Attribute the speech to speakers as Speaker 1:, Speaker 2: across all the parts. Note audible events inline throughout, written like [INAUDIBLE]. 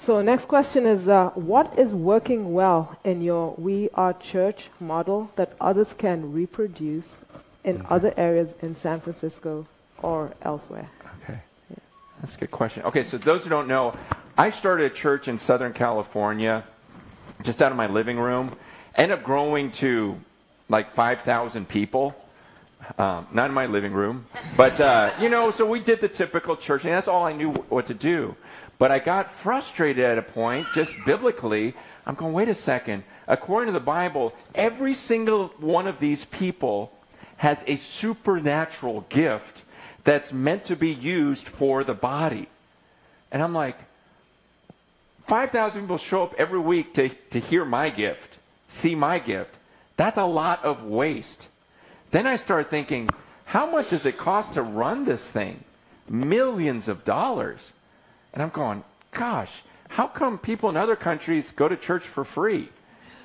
Speaker 1: So, next question is uh, What is working well in your We Are Church model that others can reproduce in
Speaker 2: Okay.
Speaker 1: other areas in San Francisco or elsewhere?
Speaker 2: Okay. That's a good question. Okay, so those who don't know, I started a church in Southern California, just out of my living room. Ended up growing to like 5,000 people. Um, not in my living room, but uh, you know, so we did the typical church, and that's all I knew what to do. But I got frustrated at a point, just biblically. I'm going, wait a second. According to the Bible, every single one of these people has a supernatural gift that's meant to be used for the body. And I'm like, 5,000 people show up every week to, to hear my gift, see my gift. That's a lot of waste. Then I start thinking, how much does it cost to run this thing? Millions of dollars. And I'm going, gosh, how come people in other countries go to church for free?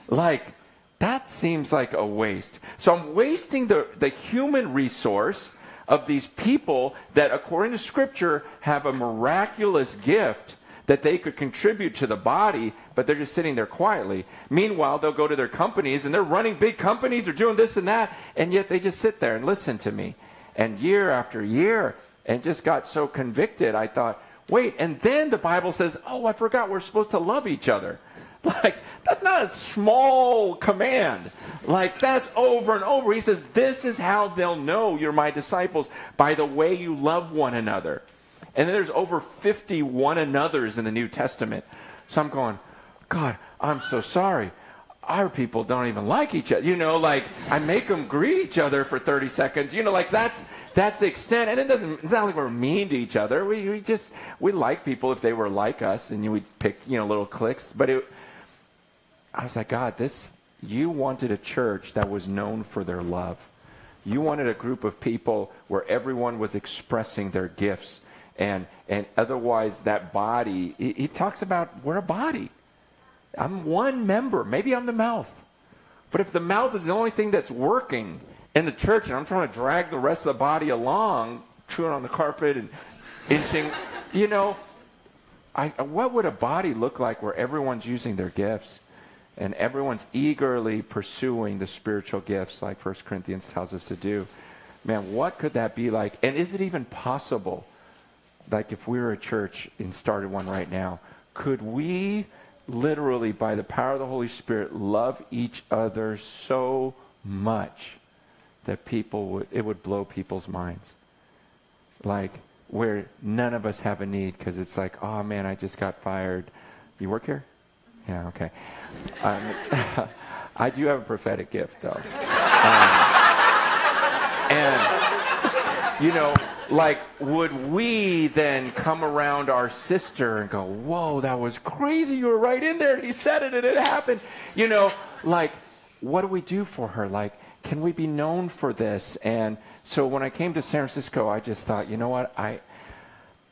Speaker 2: Like, that seems like a waste. So I'm wasting the, the human resource of these people that, according to Scripture, have a miraculous gift that they could contribute to the body, but they're just sitting there quietly. Meanwhile, they'll go to their companies and they're running big companies, they're doing this and that, and yet they just sit there and listen to me. And year after year, and just got so convicted, I thought, wait, and then the Bible says, oh, I forgot we're supposed to love each other. [LAUGHS] Like, that's not a small command. Like, that's over and over. He says, This is how they'll know you're my disciples by the way you love one another. And then there's over 50 one another's in the New Testament. So I'm going, God, I'm so sorry. Our people don't even like each other. You know, like I make them greet each other for 30 seconds. You know, like that's that's the extent. And it doesn't. It's not like we're mean to each other. We, we just we like people if they were like us, and we pick you know little cliques. But it, I was like, God, this you wanted a church that was known for their love. You wanted a group of people where everyone was expressing their gifts. And, and otherwise, that body, he, he talks about we're a body. I'm one member. Maybe I'm the mouth. But if the mouth is the only thing that's working in the church and I'm trying to drag the rest of the body along, chewing on the carpet and inching, you know, I, what would a body look like where everyone's using their gifts? and everyone's eagerly pursuing the spiritual gifts like 1 Corinthians tells us to do. Man, what could that be like? And is it even possible? Like if we were a church and started one right now, could we literally, by the power of the Holy Spirit, love each other so much that people would, it would blow people's minds? Like where none of us have a need because it's like, oh man, I just got fired. You work here? Yeah, okay. Um, [LAUGHS] I do have a prophetic gift, though. Um, and, you know, like, would we then come around our sister and go, whoa, that was crazy. You were right in there. And he said it and it happened. You know, like, what do we do for her? Like, can we be known for this? And so when I came to San Francisco, I just thought, you know what? I,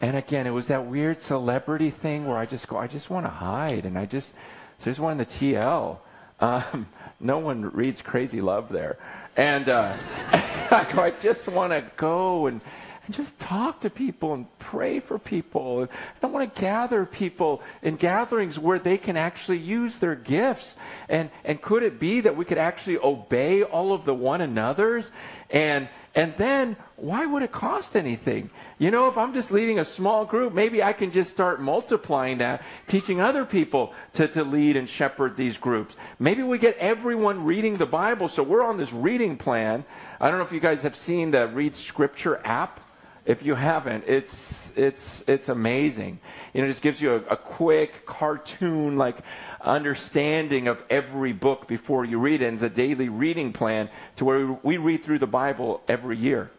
Speaker 2: and again, it was that weird celebrity thing where I just go, I just want to hide. And I just, so there's one in the TL. Um, no one reads Crazy Love there. And uh, [LAUGHS] I [LAUGHS] go, I just want to go and, and just talk to people and pray for people. And I want to gather people in gatherings where they can actually use their gifts. And, and could it be that we could actually obey all of the one another's? And, and then, why would it cost anything? You know, if I'm just leading a small group, maybe I can just start multiplying that, teaching other people to, to lead and shepherd these groups. Maybe we get everyone reading the Bible. So we're on this reading plan. I don't know if you guys have seen the Read Scripture app. If you haven't, it's it's it's amazing. You know, it just gives you a, a quick cartoon like understanding of every book before you read it. And it's a daily reading plan to where we read through the Bible every year.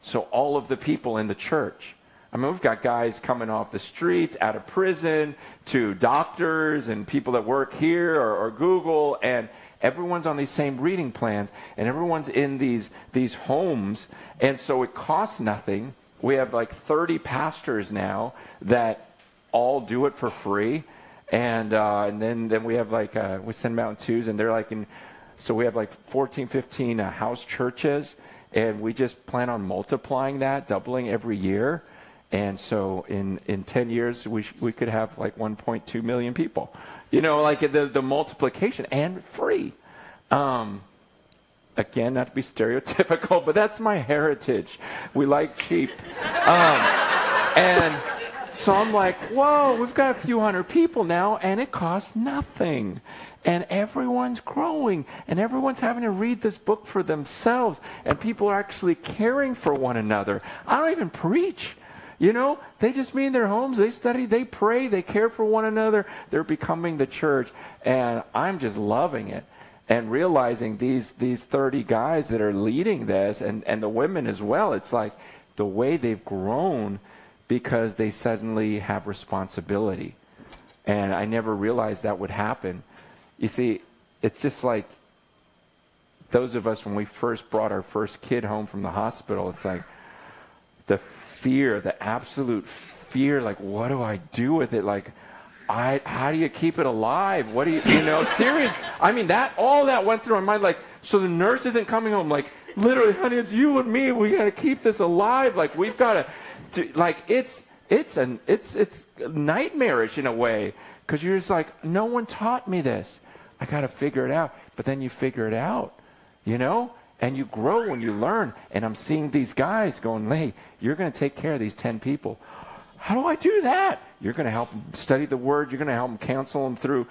Speaker 2: So all of the people in the church. I mean, we've got guys coming off the streets, out of prison, to doctors and people that work here or, or Google, and everyone's on these same reading plans, and everyone's in these these homes, and so it costs nothing. We have like 30 pastors now that all do it for free, and uh, and then then we have like uh, we send them out in twos, and they're like in. So we have like 14, 15 uh, house churches, and we just plan on multiplying that, doubling every year. And so in, in 10 years, we, sh- we could have like 1.2 million people. You know, like the, the multiplication and free. Um, again, not to be stereotypical, but that's my heritage. We like cheap. Um, and so I'm like, whoa, we've got a few hundred people now, and it costs nothing. And everyone's growing, and everyone's having to read this book for themselves, and people are actually caring for one another. I don't even preach. You know, they just meet in their homes, they study, they pray, they care for one another. They're becoming the church. And I'm just loving it and realizing these, these 30 guys that are leading this and, and the women as well. It's like the way they've grown because they suddenly have responsibility. And I never realized that would happen. You see, it's just like those of us when we first brought our first kid home from the hospital, it's like the fear, the absolute fear, like, what do I do with it? Like, I, how do you keep it alive? What do you, you know, [LAUGHS] serious? I mean, that, all that went through my mind. Like, so the nurse isn't coming home. Like, literally, honey, it's you and me. We got to keep this alive. Like, we've got to, like, it's, it's an, it's, it's nightmarish in a way. Cause you're just like, no one taught me this. I got to figure it out. But then you figure it out, you know? And you grow when you learn. And I'm seeing these guys going, hey, you're going to take care of these 10 people. How do I do that? You're going to help them study the word. You're going to help them counsel them through.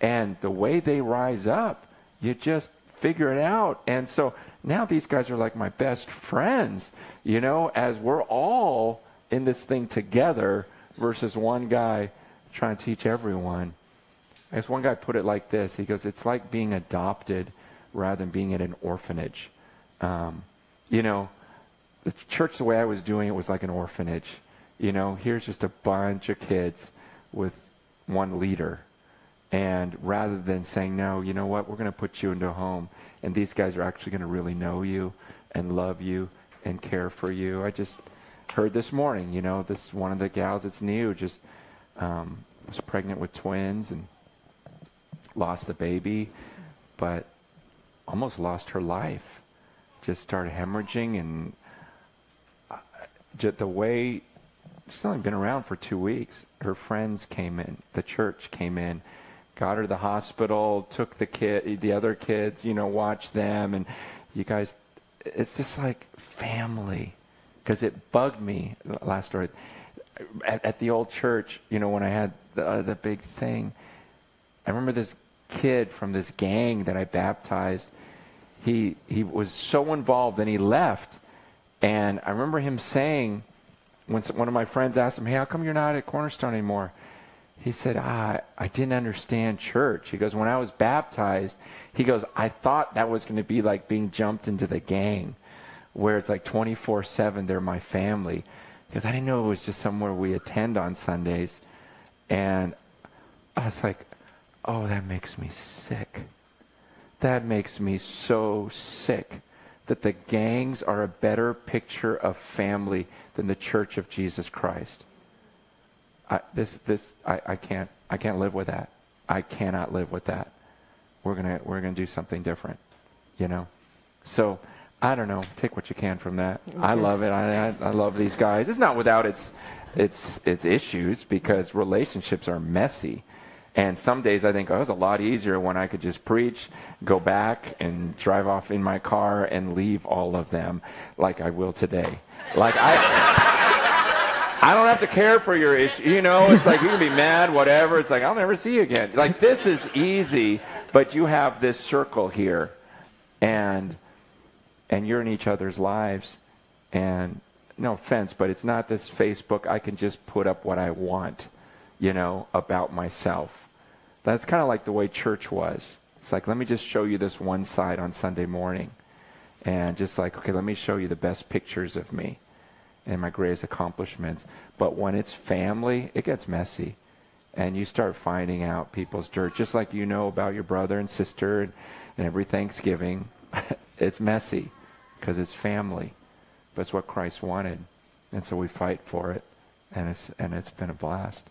Speaker 2: And the way they rise up, you just figure it out. And so now these guys are like my best friends, you know, as we're all in this thing together versus one guy trying to teach everyone. Guess one guy put it like this. He goes, it's like being adopted rather than being in an orphanage. Um, you know, the church, the way I was doing it was like an orphanage. You know, here's just a bunch of kids with one leader. And rather than saying, no, you know what, we're going to put you into a home, and these guys are actually going to really know you and love you and care for you. I just heard this morning, you know, this one of the gals that's new just um, was pregnant with twins and lost the baby, but almost lost her life. Just started hemorrhaging and the way she's only been around for two weeks. Her friends came in, the church came in, got her to the hospital, took the kid, the other kids, you know, watched them, and you guys, it's just like family, because it bugged me last story at, at, the old church. You know, when I had the uh, the big thing, I remember this kid from this gang that I baptized. He he was so involved, and he left and I remember him saying, when one of my friends asked him, Hey, how come you're not at Cornerstone anymore? He said, ah, I didn't understand church. He goes, When I was baptized, he goes, I thought that was going to be like being jumped into the gang, where it's like 24 7, they're my family. Because I didn't know it was just somewhere we attend on Sundays. And I was like, Oh, that makes me sick. That makes me so sick that the gangs are a better picture of family than the church of Jesus Christ. I, this, this, I, I can't, I can't live with that. I cannot live with that. We're gonna, we're gonna do something different, you know. So, I don't know. Take what you can from that. Okay. I love it. I, I, I love these guys. It's not without its, its, its issues because relationships are messy and some days I think, oh, it was a lot easier when I could just preach, go back, and drive off in my car and leave all of them like I will today. Like I. I don't have to care for your issue. You know, it's like you can be mad, whatever. It's like I'll never see you again. Like this is easy, but you have this circle here, and and you're in each other's lives, and no offense, but it's not this Facebook. I can just put up what I want, you know, about myself. That's kind of like the way church was. It's like, let me just show you this one side on Sunday morning. And just like, okay, let me show you the best pictures of me and my greatest accomplishments. But when it's family, it gets messy. And you start finding out people's dirt, just like you know about your brother and sister and, and every Thanksgiving. [LAUGHS] it's messy because it's family. But it's what Christ wanted. And so we fight for it. And it's, and it's been a blast.